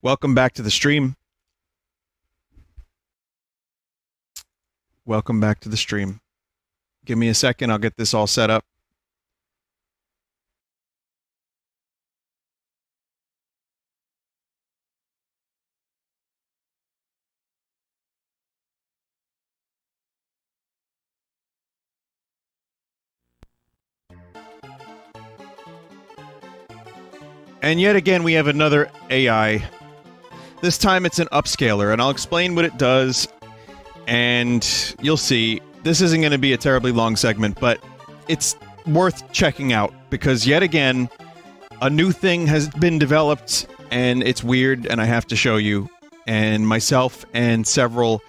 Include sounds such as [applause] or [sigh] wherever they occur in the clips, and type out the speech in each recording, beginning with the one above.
Welcome back to the stream. Welcome back to the stream. Give me a second, I'll get this all set up. And yet again, we have another AI. This time it's an upscaler, and I'll explain what it does, and you'll see. This isn't going to be a terribly long segment, but it's worth checking out, because yet again, a new thing has been developed, and it's weird, and I have to show you. And myself and several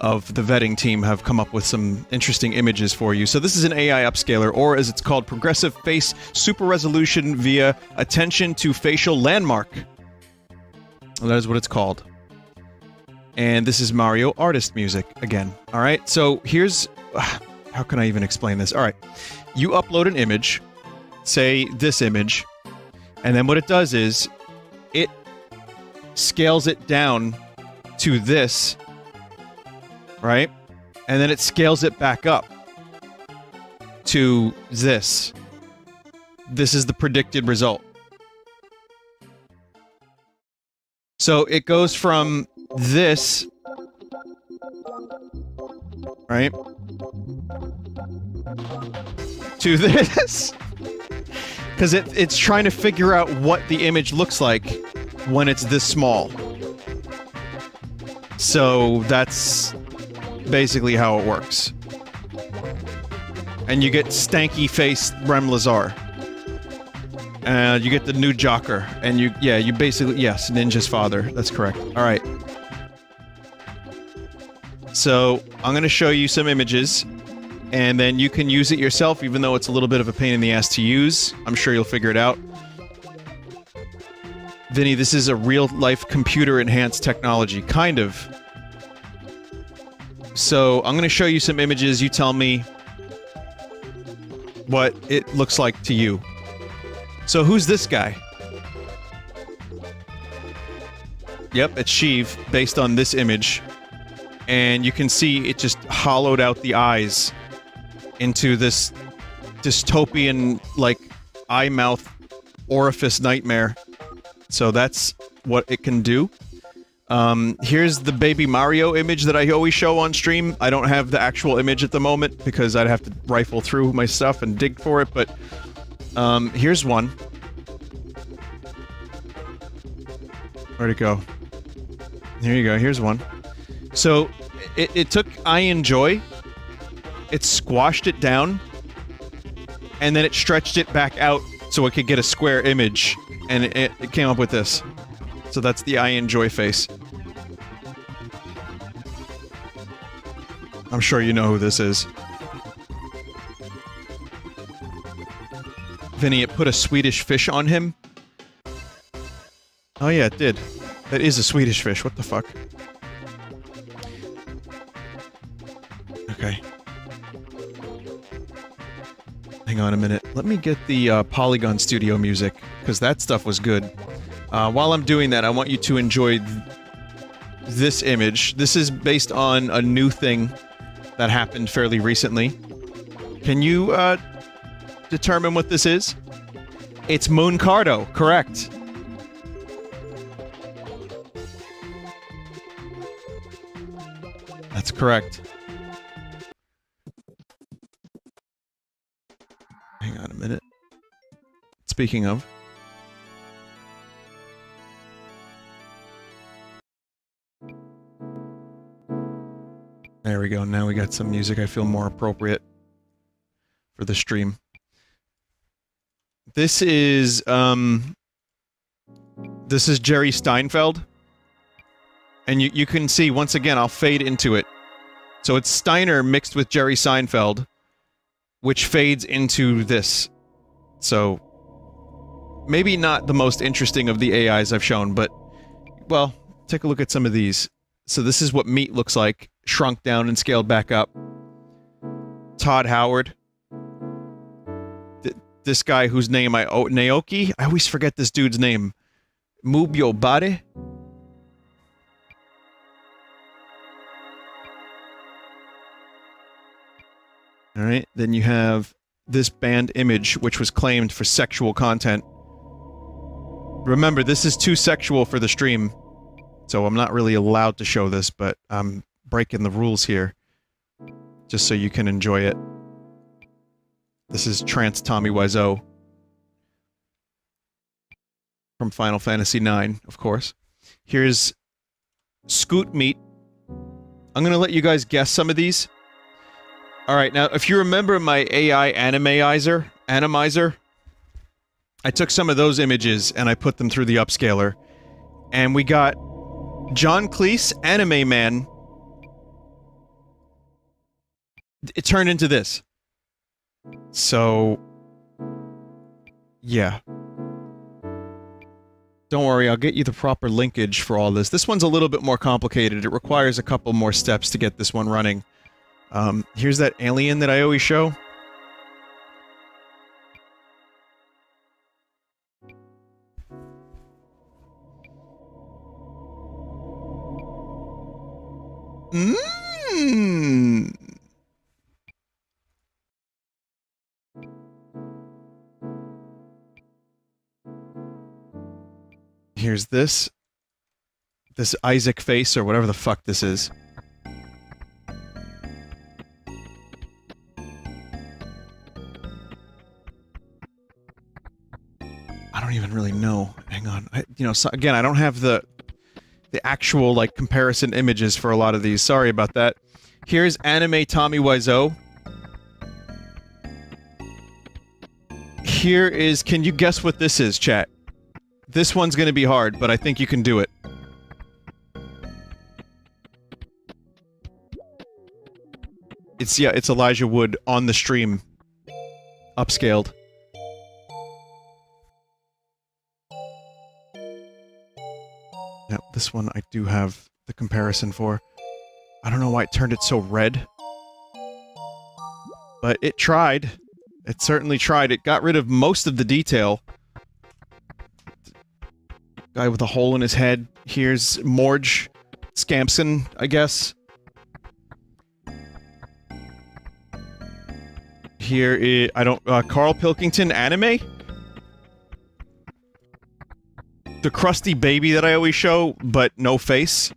of the vetting team have come up with some interesting images for you. So this is an AI upscaler, or as it's called, progressive face super resolution via attention to facial landmark. That is what it's called. And this is Mario artist music again. All right. So here's [sighs] how can I even explain this? All right. You upload an image, say this image, and then what it does is it scales it down to this right? And then it scales it back up to this. This is the predicted result. So it goes from this, right, to this. [laughs] Because it, it's trying to figure out what the image looks like when it's this small. So that's basically how it works. And you get stanky faced Rem Lezar. And you get the new Jocker. And you, yeah, you basically, yes, Ninja's father. That's correct. Alright. So, I'm going to show you some images. And then you can use it yourself, even though it's a little bit of a pain in the ass to use. I'm sure you'll figure it out. Vinny, this is a real-life computer-enhanced technology. Kind of. So I'm going to show you some images. You tell me what it looks like to you. So who's this guy? Yep, it's Sheev, based on this image. And you can see it just hollowed out the eyes into this dystopian, like, eye-mouth orifice nightmare. So that's what it can do. Um, here's the baby Mario image that I always show on stream. I don't have the actual image at the moment because I'd have to rifle through my stuff and dig for it, but um, here's one. Where'd it go? Here you go, here's one. So, it, it took I Enjoy, it squashed it down, and then it stretched it back out so it could get a square image, and it, it came up with this. So that's the I enjoy face. I'm sure you know who this is. It put a Swedish fish on him? Oh yeah, it did. That is a Swedish fish, what the fuck? Okay. Hang on a minute. Let me get the uh, Polygon Studio music, because that stuff was good. Uh, while I'm doing that, I want you to enjoy th this image. This is based on a new thing that happened fairly recently. Can you, uh, determine what this is? It's Mooncardo, correct. That's correct. Hang on a minute. Speaking of... There we go. Now we got some music I feel more appropriate for the stream. This is, um... This is Jerry Steinfeld. And you, you can see, once again, I'll fade into it. So it's Steiner mixed with Jerry Seinfeld, which fades into this. So, maybe not the most interesting of the AIs I've shown, but, well, take a look at some of these. So this is what meat looks like, shrunk down and scaled back up. Todd Howard this guy whose name I oh Naoki. I always forget this dude's name. Mubio Bare. All right, then you have this banned image, which was claimed for sexual content. Remember, this is too sexual for the stream, so I'm not really allowed to show this, but I'm breaking the rules here, just so you can enjoy it. This is Trance Tommy Wiseau from Final Fantasy IX, of course. Here's Scoot Meat. I'm gonna let you guys guess some of these. Alright, now, if you remember my AI animeizer, animizer, I took some of those images and I put them through the upscaler. And we got John Cleese, Anime Man. It turned into this. So... Yeah. Don't worry, I'll get you the proper linkage for all this. This one's a little bit more complicated. It requires a couple more steps to get this one running. Um, here's that alien that I always show. Mmm. Here's this. This Isaac face, or whatever the fuck this is. I don't even really know. Hang on. I, you know, so, again, I don't have the the actual like comparison images for a lot of these. Sorry about that. Here's anime Tommy Wiseau. Here is can you guess what this is, chat? This one's to be hard, but I think you can do it. It's yeah, it's Elijah Wood on the stream. Upscaled. Now, this one I do have the comparison for. I don't know why it turned it so red. But it tried. It certainly tried. It got rid of most of the detail. Guy with a hole in his head. Here's Morge Scampson, I guess. Here is, I don't, uh, Karl Pilkington anime? the crusty baby that I always show, but no face.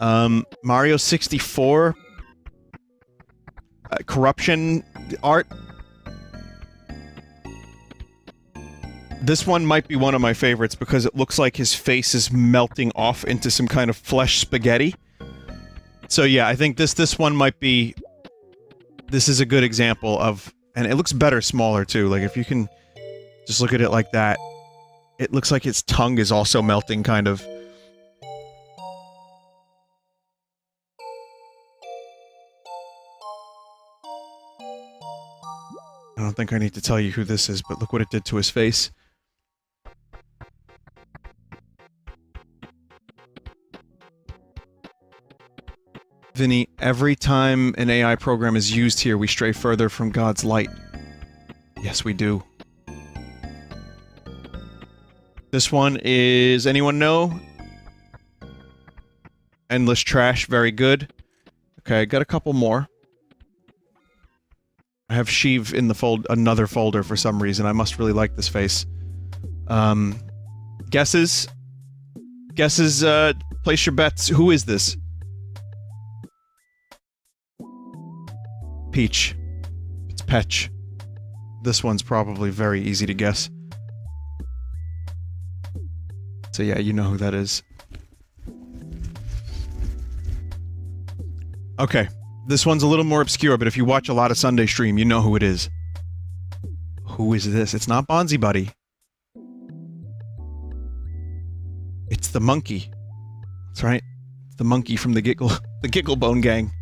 Um, Mario 64. Uh, corruption art. This one might be one of my favorites because it looks like his face is melting off into some kind of flesh spaghetti. So yeah, I think this this one might be... This is a good example of... And it looks better smaller too, like if you can just look at it like that. It looks like its tongue is also melting, kind of. I don't think I need to tell you who this is, but look what it did to his face. Vinny, every time an AI program is used here, we stray further from God's light. Yes, we do. This one is... anyone know? Endless Trash, very good. Okay, I got a couple more. I have Sheev in the fold- another folder for some reason. I must really like this face. Um, guesses? Guesses, uh, place your bets. Who is this? Peach. It's Petch. This one's probably very easy to guess. So yeah, you know who that is. Okay. This one's a little more obscure, but if you watch a lot of Sunday stream, you know who it is. Who is this? It's not Bonzi Buddy. It's the monkey. That's right. It's the monkey from the Giggle [laughs] the Gigglebone gang.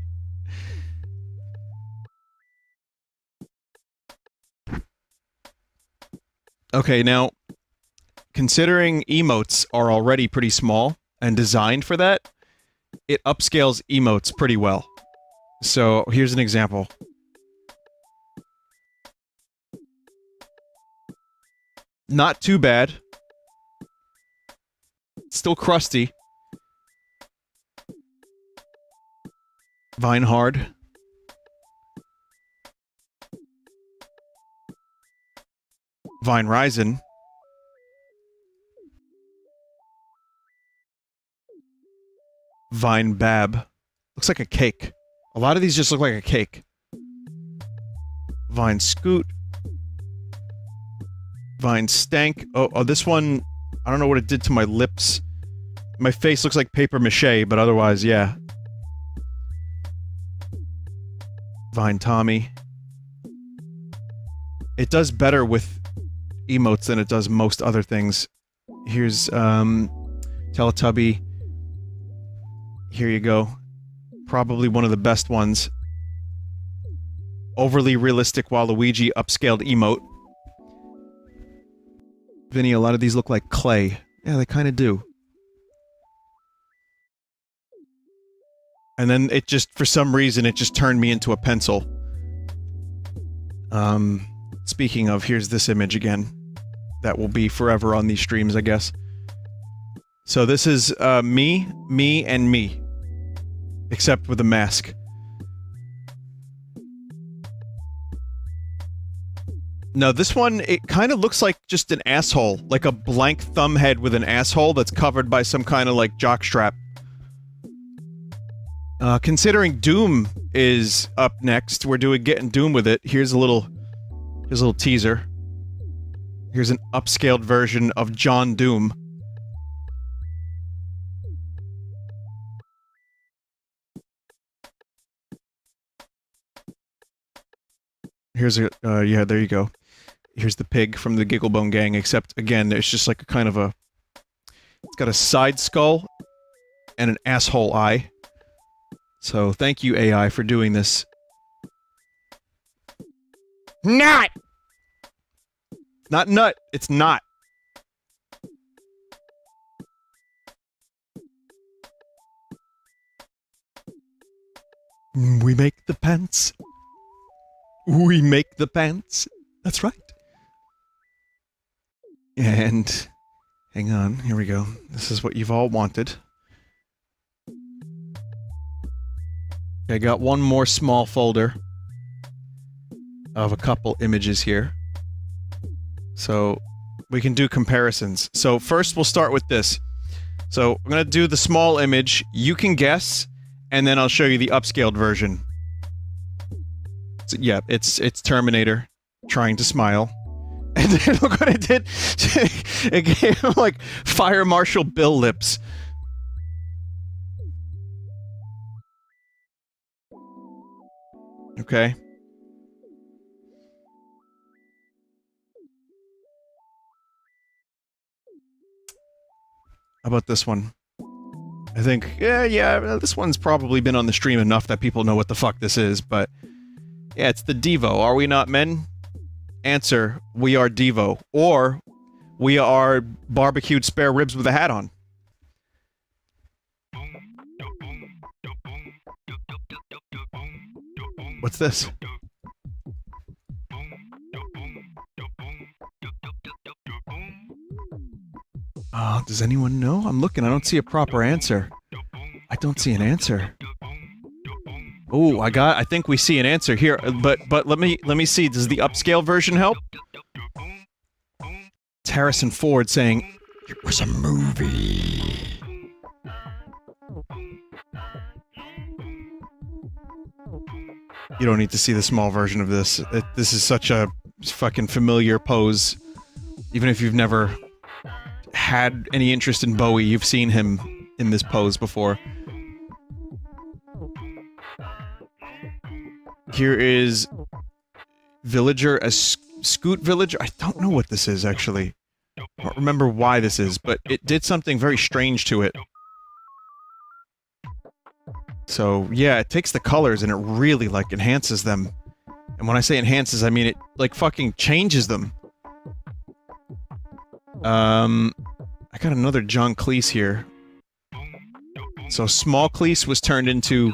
Okay, now considering emotes are already pretty small and designed for that, it upscales emotes pretty well. So here's an example. Not too bad. Still crusty. Vine Vine Ryzen. Vine Bab. Looks like a cake. A lot of these just look like a cake. Vine Scoot. Vine Stank. Oh, oh, this one, I don't know what it did to my lips. My face looks like paper mache, but otherwise, yeah. Vine Tommy. It does better with emotes than it does most other things. Here's, um, Teletubby. Here you go. Probably one of the best ones. Overly realistic Waluigi upscaled emote. Vinny, a lot of these look like clay. Yeah, they kind of do. And then it just, for some reason, it just turned me into a pencil. Um, speaking of, here's this image again. That will be forever on these streams, I guess. So this is, uh, me, me, and me. Except with a mask. No, this one, it kind of looks like just an asshole. Like a blank thumb head with an asshole that's covered by some kind of, like, jockstrap. Uh, considering Doom is up next, we're doing Getting Doom with it. Here's a little... Here's a little teaser. Here's an upscaled version of John Doom. Here's a, uh, yeah, there you go. Here's the pig from the Gigglebone Gang, except, again, it's just like a kind of a... It's got a side skull and an asshole eye. So, thank you, AI, for doing this. Not! Not nut, it's not. We make the pants. We make the pants. That's right. And hang on, here we go. This is what you've all wanted. I got one more small folder of a couple images here. So we can do comparisons. So first we'll start with this. So I'm gonna do the small image, you can guess, and then I'll show you the upscaled version. So, yeah, it's it's Terminator trying to smile. [laughs] And then look what it did. [laughs] it gave like Fire Marshal Bill lips. Okay. About this one? I think, yeah, yeah, this one's probably been on the stream enough that people know what the fuck this is, but... Yeah, it's the Devo. Are we not men? Answer, we are Devo. Or, we are barbecued spare ribs with a hat on. What's this? Uh, does anyone know? I'm looking, I don't see a proper answer. I don't see an answer. Oh, I got. I think we see an answer here, but but let me let me see. Does the upscale version help? It's Harrison Ford saying, "It was a movie." You don't need to see the small version of this. It, this is such a fucking familiar pose. Even if you've never had any interest in Bowie, you've seen him in this pose before. Here is Villager, a Scoot Villager. I don't know what this is, actually. I don't remember why this is, but it did something very strange to it. So, yeah, it takes the colors and it really, like, enhances them. And when I say enhances, I mean it, like, fucking changes them. Um, I got another John Cleese here. So, Small Cleese was turned into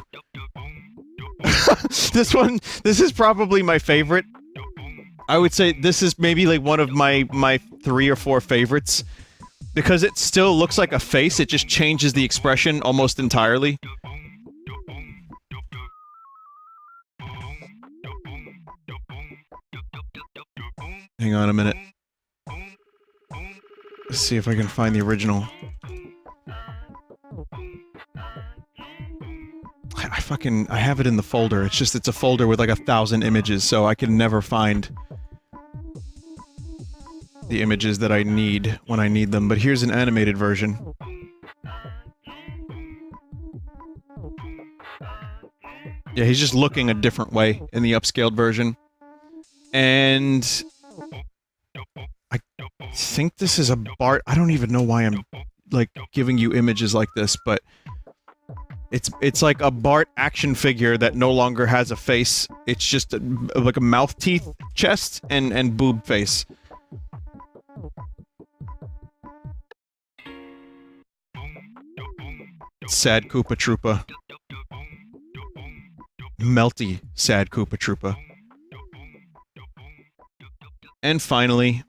[laughs] this one, this is probably my favorite. I would say this is maybe like one of my my three or four favorites because it still looks like a face. It just changes the expression almost entirely. Hang on a minute. Let's see if I can find the original. I, fucking I have it in the folder. It's just it's a folder with like a thousand images, so I can never find the images that I need when I need them. But here's an animated version. Yeah, he's just looking a different way in the upscaled version. And think this is a Bart. I don't even know why I'm like giving you images like this, but it's it's like a Bart action figure that no longer has a face. It's just a, like a mouth teeth chest and and boob face. Sad Koopa Troopa. Melty Sad Koopa Troopa. And finally,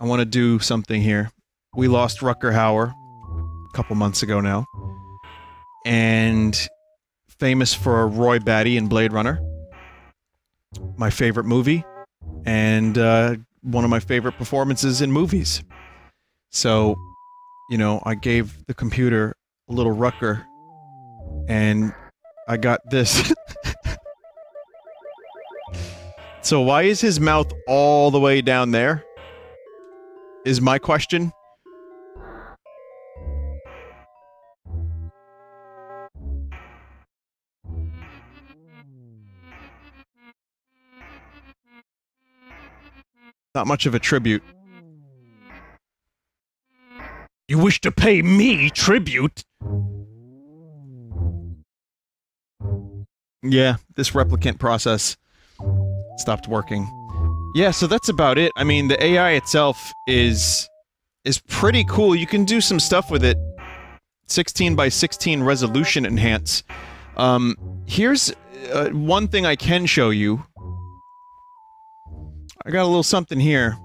I want to do something here. We lost Rutger Hauer a couple months ago now. And famous for Roy Batty in Blade Runner. My favorite movie. And uh, one of my favorite performances in movies. So, you know, I gave the computer a little Rutger. And I got this. [laughs] so why is his mouth all the way down there? Is my question. Not much of a tribute. You wish to pay me tribute? Yeah, this replicant process stopped working. Yeah, so that's about it. I mean, the AI itself is is pretty cool. You can do some stuff with it. 16 by 16 resolution enhance. Um, here's uh, one thing I can show you. I got a little something here.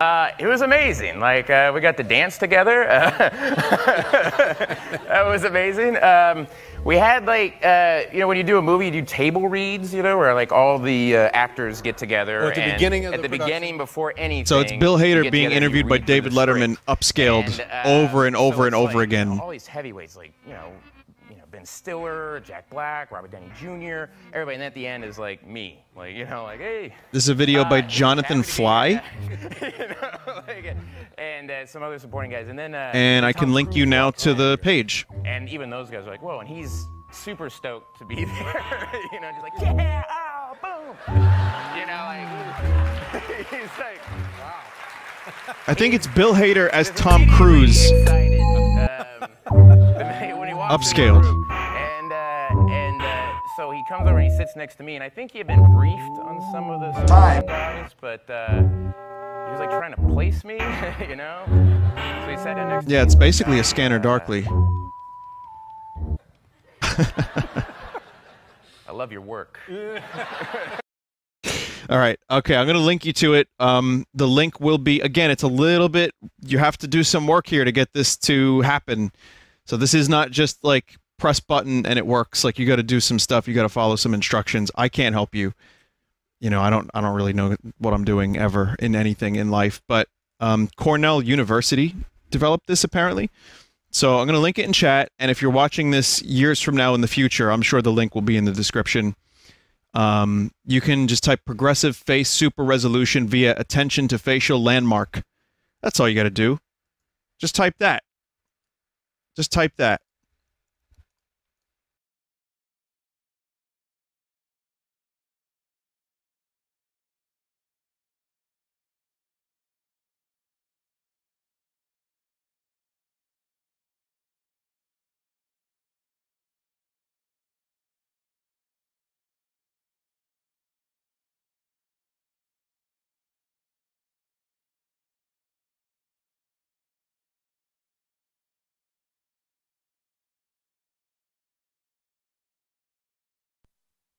Uh, it was amazing. Like uh, we got to dance together. [laughs] that was amazing. Um, we had like uh, you know when you do a movie, you do table reads, you know, where like all the uh, actors get together. Or at the and beginning of at the the, production. beginning before anything. So it's Bill Hader being together interviewed by David Letterman, script. upscaled And, uh, over and so over and over like, again. All these heavyweights, like you know Ben Stiller, Jack Black, Robert Downey Jr., everybody, and at the end is like me, like you know, like hey. This is a video by uh, Jonathan to be Fly. [laughs] You know, like, and uh, some other supporting guys, and then. Uh, And I Tom can link Cruise you now to the page. And even those guys are like, whoa, and he's super stoked to be [laughs] there. you know, just like, yeah, oh, boom. You know, like, [laughs] he's like, I think it's Bill Hader as Tom Cruise. Excited, when he walks into the Upscaled. And, uh, and uh, so he comes over and he sits next to me, and I think he had been briefed on some of the supporting guys, but uh, he was like trying to place me, [laughs] you know? So he sat down next to Yeah, me. it's basically a scanner darkly. [laughs] I love your work. [laughs] All right. Okay, I'm going to link you to it. Um, the link will be again. It's a little bit. You have to do some work here to get this to happen. So this is not just like press button and it works. Like you got to do some stuff. You got to follow some instructions. I can't help you. You know, I don't. I don't really know what I'm doing ever in anything in life. But um, Cornell University developed this apparently. So I'm going to link it in chat. And if you're watching this years from now in the future, I'm sure the link will be in the description. Um, you can just type progressive face super resolution via attention to facial landmark. That's all you got to do. Just type that. Just type that.